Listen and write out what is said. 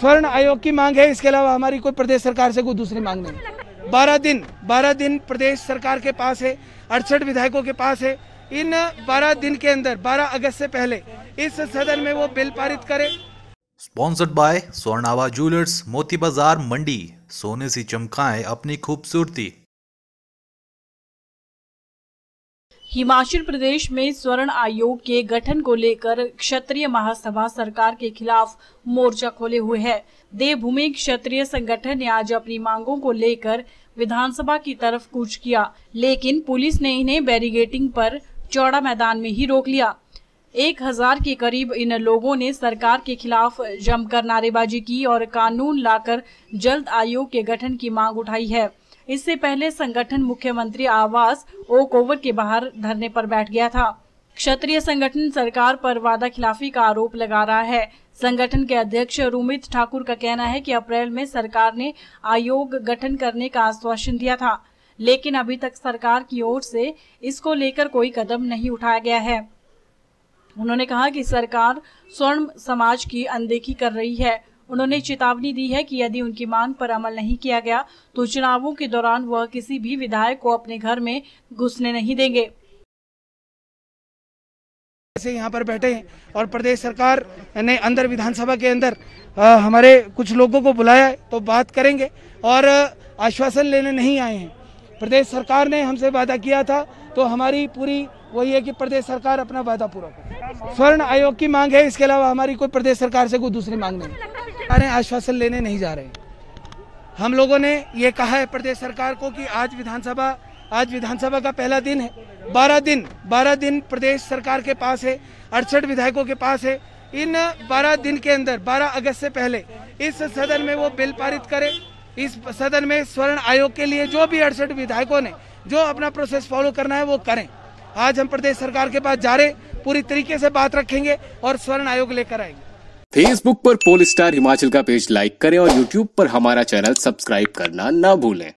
स्वर्ण आयोग की मांग है, इसके अलावा हमारी कोई प्रदेश सरकार से कोई दूसरी मांग नहीं बारह दिन बारह दिन प्रदेश सरकार के पास है, अड़सठ विधायकों के पास है। इन बारह दिन के अंदर, बारह अगस्त से पहले, इस सदन में वो बिल पारित करे। स्पॉन्सर्ड बाय स्वर्णावा ज्वेलर्स मोती बाज़ार मंडी सोने से चमकाएँ अपनी खूबसूरती। हिमाचल प्रदेश में स्वर्ण आयोग के गठन को लेकर क्षत्रिय महासभा सरकार के खिलाफ मोर्चा खोले हुए है। देवभूमि क्षत्रिय संगठन ने आज अपनी मांगों को लेकर विधानसभा की तरफ़ कूच किया, लेकिन पुलिस ने इन्हें बैरिगेटिंग पर चौड़ा मैदान में ही रोक लिया। एक हज़ार के करीब इन लोगों ने सरकार के खिलाफ जमकर नारेबाजी की और कानून लाकर जल्द आयोग के गठन की मांग उठाई है। इससे पहले संगठन मुख्यमंत्री आवास ओक ओवर के बाहर धरने पर बैठ गया था। क्षत्रिय संगठन सरकार पर वादा खिलाफी का आरोप लगा रहा है। संगठन के अध्यक्ष रुमित ठाकुर का कहना है कि अप्रैल में सरकार ने आयोग गठन करने का आश्वासन दिया था, लेकिन अभी तक सरकार की ओर से इसको लेकर कोई कदम नहीं उठाया गया है। उन्होंने कहा कि सरकार स्वर्ण समाज की अनदेखी कर रही है। उन्होंने चेतावनी दी है कि यदि उनकी मांग पर अमल नहीं किया गया तो चुनावों के दौरान वह किसी भी विधायक को अपने घर में घुसने नहीं देंगे। से यहाँ पर बैठे हैं और प्रदेश सरकार ने अंदर विधानसभा के अंदर आ, हमारे कुछ लोगों को बुलाया है तो बात करेंगे और आश्वासन लेने नहीं आए हैं। प्रदेश सरकार ने हमसे वादा किया था तो हमारी पूरी वही है कि प्रदेश सरकार अपना वादा पूरा करे। स्वर्ण आयोग की मांग है, इसके अलावा हमारी कोई प्रदेश सरकार से कोई दूसरी मांग नहीं। अरे आश्वासन लेने नहीं जा रहे हम लोगों ने ये कहा है प्रदेश सरकार को कि आज विधानसभा आज विधानसभा का पहला दिन है, बारह दिन बारह दिन प्रदेश सरकार के पास है, अड़सठ विधायकों के पास है। इन बारह दिन के अंदर, बारह अगस्त से पहले इस सदन में वो बिल पारित करे इस सदन में स्वर्ण आयोग के लिए जो भी अड़सठ विधायकों ने जो अपना प्रोसेस फॉलो करना है वो करें। आज हम प्रदेश सरकार के पास जा रहे पूरी तरीके से बात रखेंगे और स्वर्ण आयोग लेकर आएँगे। फेसबुक पर पोल स्टार हिमाचल का पेज लाइक करें और यूट्यूब पर हमारा चैनल सब्सक्राइब करना ना भूलें।